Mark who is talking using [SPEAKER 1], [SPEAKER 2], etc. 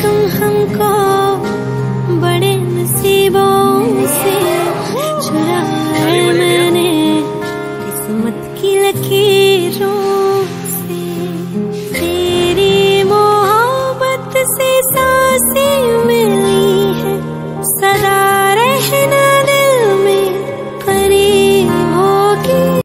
[SPEAKER 1] 更恨过